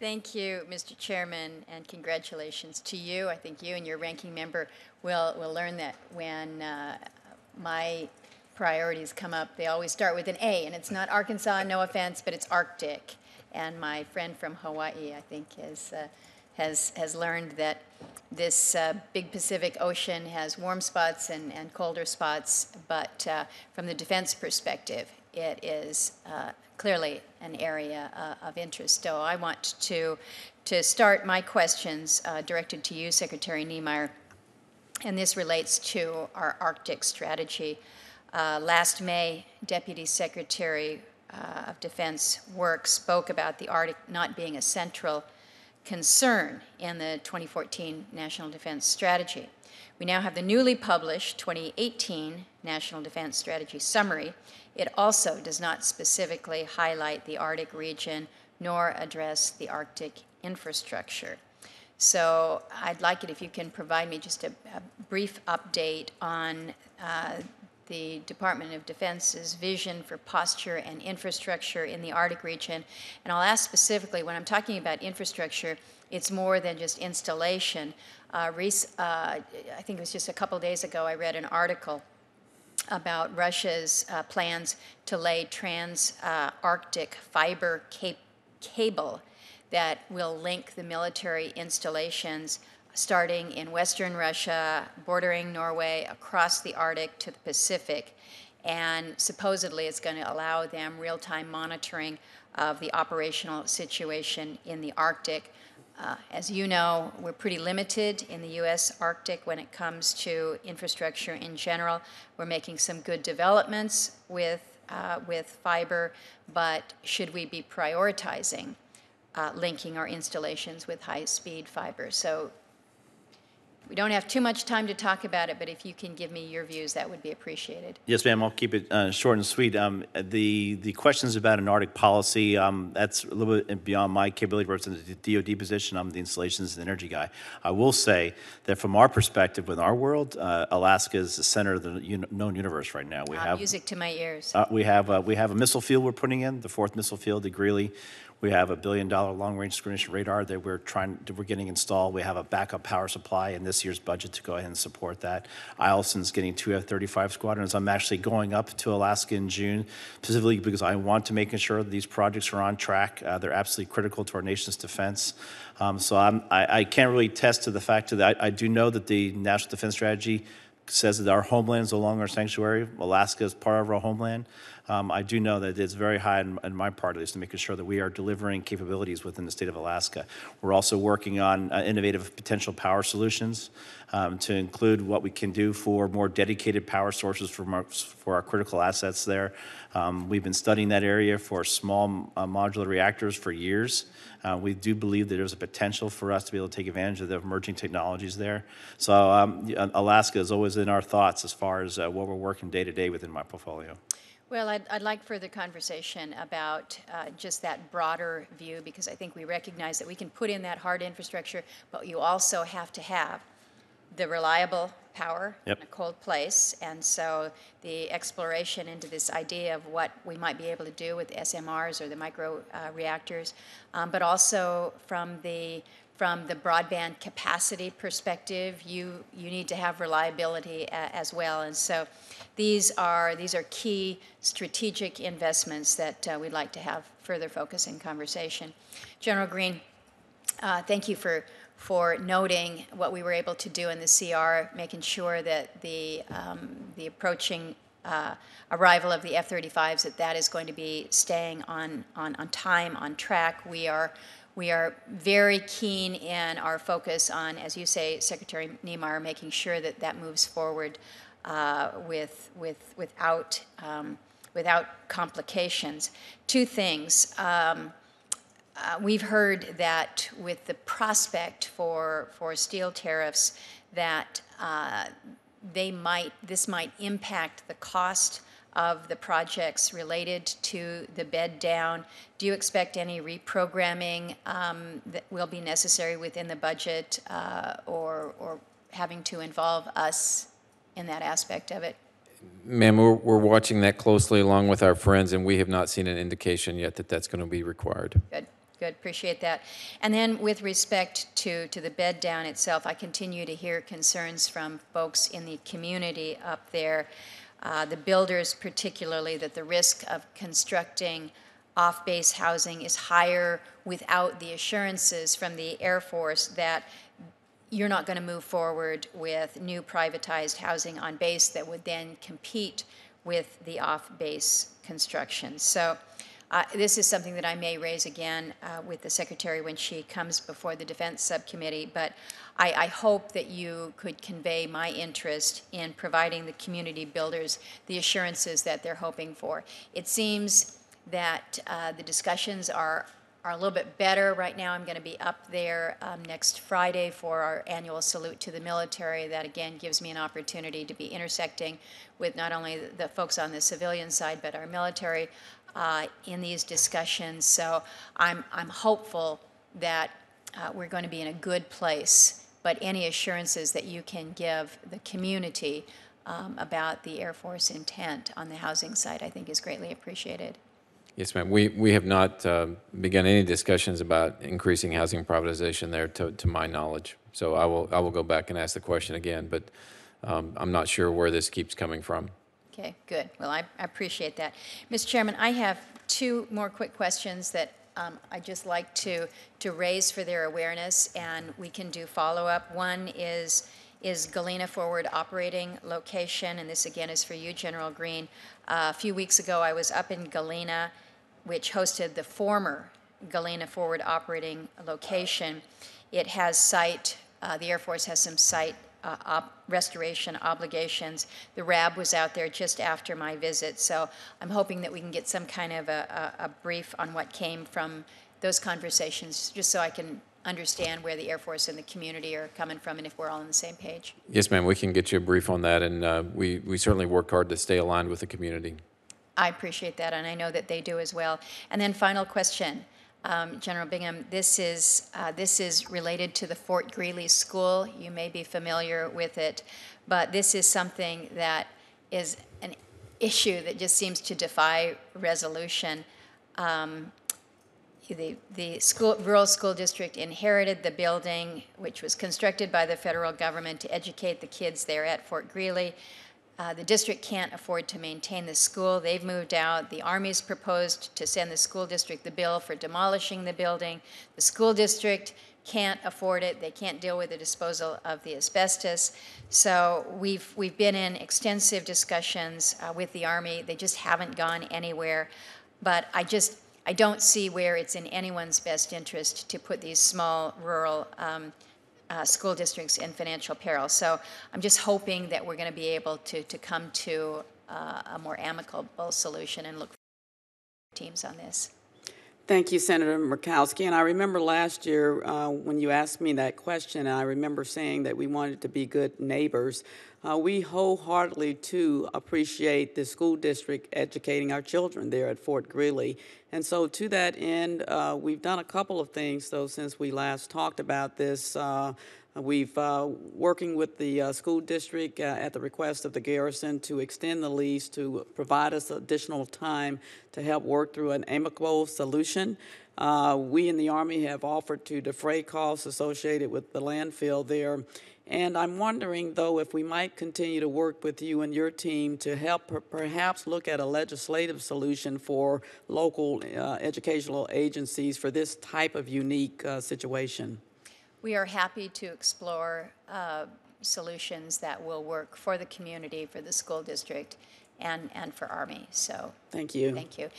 Thank you, Mr. Chairman, and congratulations to you. I think you and your ranking member will, will learn that when uh, my priorities come up, they always start with an A, and it's not Arkansas, no offense, but it's Arctic. And my friend from Hawaii, I think, has, uh, has, has learned that this uh, big Pacific Ocean has warm spots and, and colder spots, but uh, from the defense perspective, it is uh, clearly an area uh, of interest. So I want to, to start my questions uh, directed to you, Secretary Niemeyer, and this relates to our Arctic strategy. Uh, last May, Deputy Secretary uh, of Defense Work spoke about the Arctic not being a central concern in the 2014 National Defense Strategy. We now have the newly published 2018 National Defense Strategy Summary, it also does not specifically highlight the Arctic region nor address the Arctic infrastructure. So I'd like it if you can provide me just a, a brief update on uh, the Department of Defense's vision for posture and infrastructure in the Arctic region. And I'll ask specifically, when I'm talking about infrastructure, it's more than just installation. Uh, uh, I think it was just a couple days ago, I read an article about Russia's uh, plans to lay trans-Arctic uh, fiber cable that will link the military installations starting in western Russia, bordering Norway, across the Arctic to the Pacific. And supposedly it's going to allow them real-time monitoring of the operational situation in the Arctic. Uh, as you know, we're pretty limited in the U.S. Arctic when it comes to infrastructure in general. We're making some good developments with, uh, with fiber, but should we be prioritizing uh, linking our installations with high-speed fiber? So we don't have too much time to talk about it, but if you can give me your views, that would be appreciated. Yes, ma'am. I'll keep it uh, short and sweet. Um, the the questions about an Arctic policy um, that's a little bit beyond my capability. Represent the DoD position. I'm the installations and energy guy. I will say that from our perspective, with our world, uh, Alaska is the center of the un- known universe right now. We uh, have music to my ears. Uh, we have uh, we have a missile field we're putting in, the fourth missile field, the Greely. We have a billion dollar long range discrimination radar that we're trying we're getting installed. We have a backup power supply in this year's budget to go ahead and support that. Eielson's getting two F-35 squadrons. I'm actually going up to Alaska in June specifically because I want to make sure that these projects are on track. Uh, they're absolutely critical to our nation's defense. Um, so I, I, can't really test to the fact that I, I do know that the National Defense Strategy says that our homeland is no longer sanctuary. Alaska is part of our homeland. Um, I do know that it's very high in, in, my part, at least, to making sure that we are delivering capabilities within the state of Alaska. We're also working on uh, innovative potential power solutions um, to include what we can do for more dedicated power sources for, for our critical assets there. Um, we've been studying that area for small uh, modular reactors for years. Uh, we do believe that there's a potential for us to be able to take advantage of the emerging technologies there. So um, Alaska is always in our thoughts as far as uh, what we're working day to day within my portfolio. Well, I'd, I'd, like further conversation about uh, just that broader view because I think we recognize that we can put in that hard infrastructure, but you also have to have the reliable power yep. in a cold place. And so the exploration into this idea of what we might be able to do with SMRs or the micro uh, reactors, um, but also from the from the broadband capacity perspective, you you need to have reliability a, as well. And so these are these are key strategic investments that uh, we'd like to have further focus and conversation. General Green, uh, thank you for for noting what we were able to do in the CR, making sure that the um, the approaching uh, arrival of the F-35s that that is going to be staying on, on, on time, on track. We are we are very keen in our focus on, as you say, Secretary Niemeyer, making sure that that moves forward uh, with, with, without, um, without complications. Two things. Um, uh, we've heard that with the prospect for, for steel tariffs, that uh, they might, this might impact the cost of the projects related to the bed down. Do you expect any reprogramming um, that will be necessary within the budget uh, or, or having to involve us in that aspect of it? Ma'am, we're, we're watching that closely along with our friends, and we have not seen an indication yet that that's going to be required. Good. Good, appreciate that. And then with respect to, to the bed down itself, I continue to hear concerns from folks in the community up there, uh, the builders particularly, that the risk of constructing off-base housing is higher without the assurances from the Air Force that you're not going to move forward with new privatized housing on base that would then compete with the off-base construction. So uh, this is something that I may raise again uh, with the secretary when she comes before the defense subcommittee, but I, I hope that you could convey my interest in providing the community builders the assurances that they're hoping for. It seems that uh, the discussions are are a little bit better. Right now, I'm going to be up there um, next Friday for our annual salute to the military. That again gives me an opportunity to be intersecting with not only the folks on the civilian side, but our military uh, in these discussions. So I'm, I'm hopeful that uh, we're going to be in a good place. But any assurances that you can give the community um, about the Air Force intent on the housing side, I think is greatly appreciated. Yes, ma'am. We, we have not uh, begun any discussions about increasing housing privatization there, to, to my knowledge. So I will, I will go back and ask the question again, but um, I'm not sure where this keeps coming from. Okay, good. Well, I, appreciate that. Mr. Chairman, I have two more quick questions that um, I'd just like to, to raise for their awareness, and we can do follow-up. One is, is Galena Forward operating location, and this again is for you, General Green. Uh, a few weeks ago, I was up in Galena, which hosted the former Galena Forward operating location. It has site, uh, the Air Force has some site uh, op- restoration obligations. The RAB was out there just after my visit, so I'm hoping that we can get some kind of a, a, a brief on what came from those conversations, just so I can understand where the Air Force and the community are coming from and if we're all on the same page. Yes, ma'am. We can get you a brief on that, and uh, we, we certainly work hard to stay aligned with the community. I appreciate that, and I know that they do as well. And then final question, um, General Bingham, this is, uh, this is related to the Fort Greely School. You may be familiar with it, but this is something that is an issue that just seems to defy resolution. Um, the, the school, rural school district inherited the building, which was constructed by the federal government to educate the kids there at Fort Greely. Uh, the district can't afford to maintain the school. They've moved out. The Army's proposed to send the school district the bill for demolishing the building. The school district can't afford it. They can't deal with the disposal of the asbestos. So we've, we've been in extensive discussions uh, with the Army. They just haven't gone anywhere. But I just, I don't see where it's in anyone's best interest to put these small rural um, uh, school districts in financial peril. So I'm just hoping that we're going to be able to, to come to uh, a more amicable solution and look for teams on this. Thank you, Senator Murkowski. And I remember last year uh, when you asked me that question, and I remember saying that we wanted to be good neighbors. Uh, we wholeheartedly, too, appreciate the school district educating our children there at Fort Greely. And so, to that end, uh, we've done a couple of things, though, since we last talked about this. Uh, We've uh, working with the uh, school district uh, at the request of the garrison to extend the lease to provide us additional time to help work through an amicable solution. Uh, we in the Army have offered to defray costs associated with the landfill there. And I'm wondering, though, if we might continue to work with you and your team to help per- perhaps look at a legislative solution for local uh, educational agencies for this type of unique uh, situation. We are happy to explore uh, solutions that will work for the community, for the school district, and, and for Army. So Thank you. thank you.